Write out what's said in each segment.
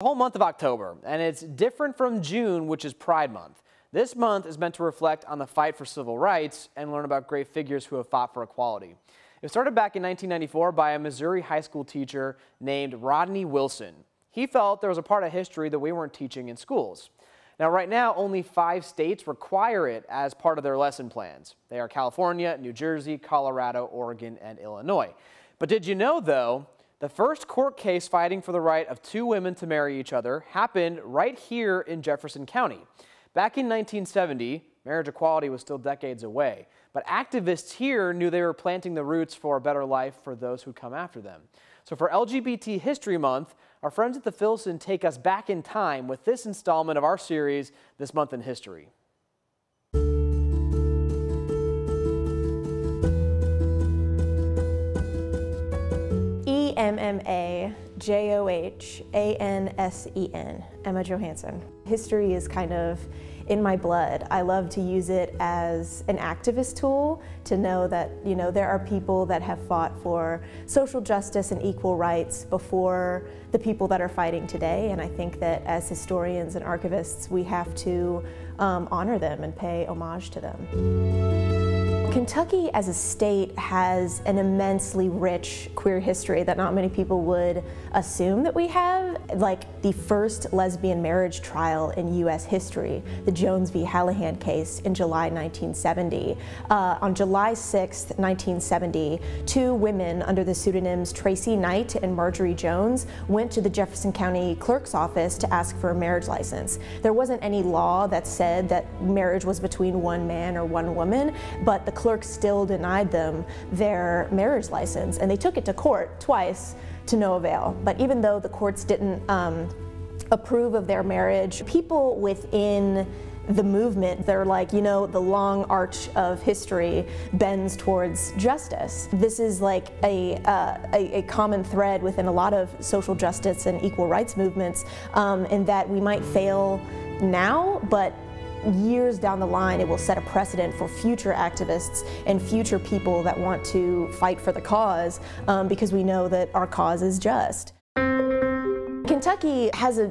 The whole month of October, and it's different from June, which is Pride Month. This month is meant to reflect on the fight for civil rights and learn about great figures who have fought for equality. It started back in 1994 by a Missouri high school teacher named Rodney Wilson. He felt there was a part of history that we weren't teaching in schools. Now, right now, only five states require it as part of their lesson plans. They are California, New Jersey, Colorado, Oregon, and Illinois. But did you know, though, the first court case fighting for the right of two women to marry each other happened right here in Jefferson County. Back in 1970, marriage equality was still decades away, but activists here knew they were planting the roots for a better life for those who come after them. So for LGBT History Month, our friends at the Filson take us back in time with this installment of our series, This Month in History. E-M-M-A J-O-H-A-N-S-E-N, Emma Johansen. History is kind of in my blood. I love to use it as an activist tool to know that, you know, there are people that have fought for social justice and equal rights before the people that are fighting today. And I think that as historians and archivists, we have to um, honor them and pay homage to them. Kentucky as a state has an immensely rich queer history that not many people would assume that we have. Like the first lesbian marriage trial in U.S. history, the Jones v. Hallahan case in July 1970. Uh, on July 6, 1970, two women under the pseudonyms Tracy Knight and Marjorie Jones went to the Jefferson County Clerk's office to ask for a marriage license. There wasn't any law that said that marriage was between one man or one woman, but the clerk still denied them their marriage license, and they took it to court twice to no avail. But even though the courts didn't um, approve of their marriage, people within the movement, they're like, you know, the long arch of history bends towards justice. This is like a, uh, a, a, common thread within a lot of social justice and equal rights movements um, in that we might fail now, but years down the line, it will set a precedent for future activists and future people that want to fight for the cause um, because we know that our cause is just. Kentucky has a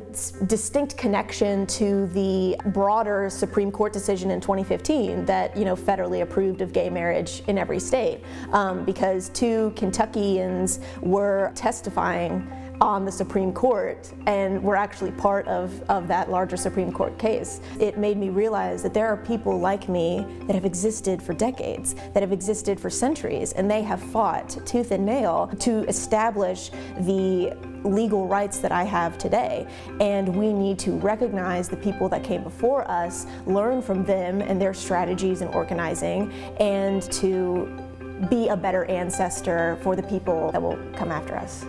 distinct connection to the broader Supreme Court decision in 2015 that, you know, federally approved of gay marriage in every state um, because two Kentuckians were testifying on the Supreme Court and were actually part of, of that larger Supreme Court case. It made me realize that there are people like me that have existed for decades, that have existed for centuries, and they have fought tooth and nail to establish the legal rights that I have today. And we need to recognize the people that came before us, learn from them and their strategies and organizing, and to be a better ancestor for the people that will come after us.